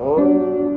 Oh.